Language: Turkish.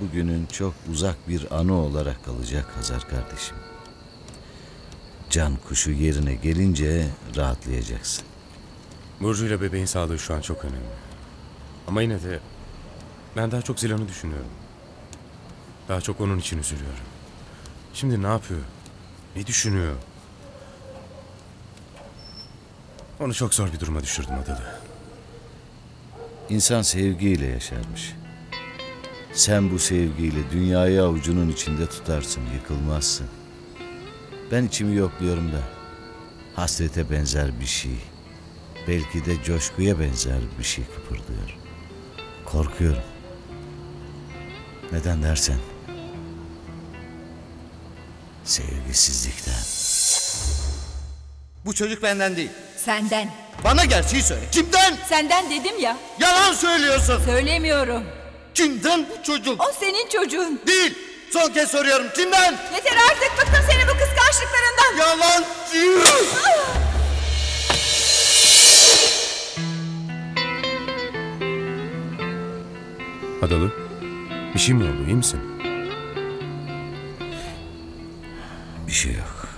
bugünün çok uzak bir anı olarak kalacak Hazar kardeşim. Can kuşu yerine gelince rahatlayacaksın. Burcu ile bebeğin sağlığı şu an çok önemli. Ama yine de ben daha çok Zilan'ı düşünüyorum. Daha çok onun için üzülüyorum. Şimdi ne yapıyor? Ne düşünüyor? Onu çok zor bir duruma düşürdüm Adalı. İnsan sevgiyle yaşarmış. Sen bu sevgiyle dünyayı avucunun içinde tutarsın, yıkılmazsın. Ben içimi yokluyorum da hasrete benzer bir şey, belki de coşkuya benzer bir şey kıpırdıyor. Korkuyorum. Neden dersen sevgisizlikten. Bu çocuk benden değil. Senden. Bana gerçeği söyle. Kimden? Senden dedim ya. Yalan söylüyorsun. Söylemiyorum. Kimden bu çocuk? O senin çocuğun. Değil. Son kez soruyorum. Kimden? Yeter artık bıktım senin bu kıskançlıklarından. Yalancı. Adalı, bir şey mi oldu? İyi misin? Bir şey yok.